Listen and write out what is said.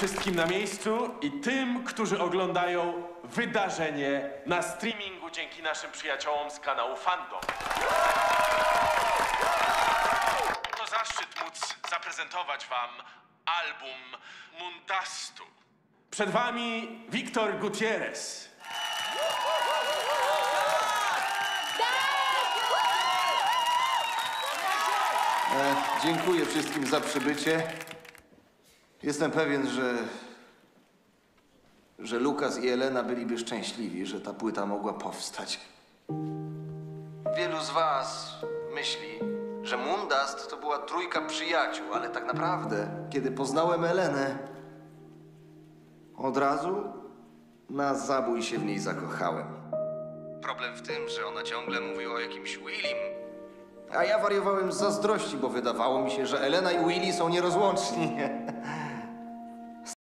wszystkim na miejscu i tym, którzy oglądają wydarzenie na streamingu dzięki naszym przyjaciołom z kanału Fandom. To zaszczyt móc zaprezentować wam album Mundastu. Przed wami Wiktor Gutierrez. E, dziękuję wszystkim za przybycie. Jestem pewien, że. że Lukas i Elena byliby szczęśliwi, że ta płyta mogła powstać. Wielu z Was myśli, że Mundast to była trójka przyjaciół, ale tak naprawdę, kiedy poznałem Elenę, od razu na zabój się w niej zakochałem. Problem w tym, że ona ciągle mówiła o jakimś Willim, a ja wariowałem z zazdrości, bo wydawało mi się, że Elena i Willy są nierozłączni.